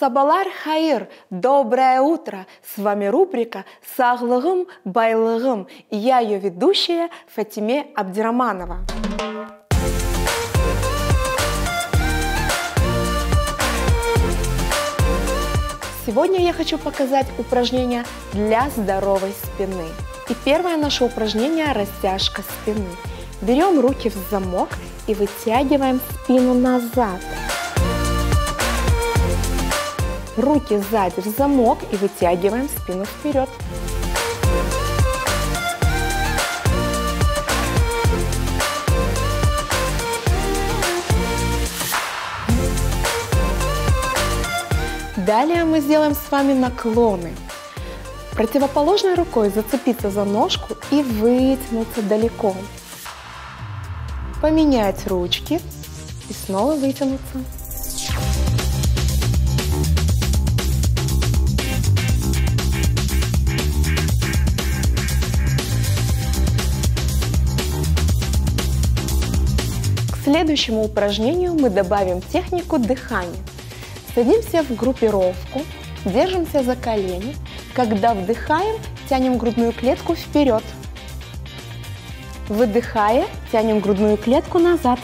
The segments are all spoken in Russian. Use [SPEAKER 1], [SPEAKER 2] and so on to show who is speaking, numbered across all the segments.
[SPEAKER 1] Сабалар Хаир, доброе утро! С вами рубрика «Саглыгым, байлыгым» и я ее ведущая Фатиме Абдираманова. Сегодня я хочу показать упражнения для здоровой спины. И первое наше упражнение – растяжка спины. Берем руки в замок и вытягиваем спину назад. Руки сзади в замок и вытягиваем спину вперед. Далее мы сделаем с вами наклоны. Противоположной рукой зацепиться за ножку и вытянуться далеко. Поменять ручки и снова вытянуться. Следующему упражнению мы добавим технику дыхания. Садимся в группировку, держимся за колени. Когда вдыхаем, тянем грудную клетку вперед. Выдыхая, тянем грудную клетку назад.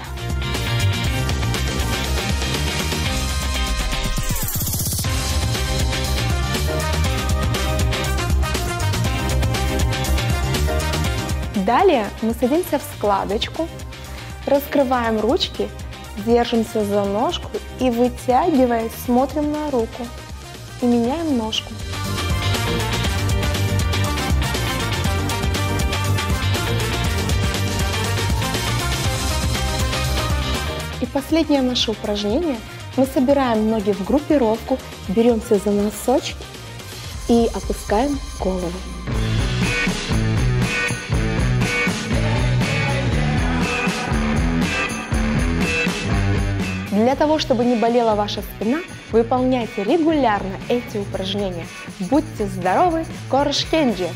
[SPEAKER 1] Далее мы садимся в складочку, раскрываем ручки Держимся за ножку и вытягиваясь, смотрим на руку. И меняем ножку. И последнее наше упражнение. Мы собираем ноги в группировку, беремся за носочки и опускаем голову. Для того, чтобы не болела ваша спина, выполняйте регулярно эти упражнения. Будьте здоровы, Коршкенджи!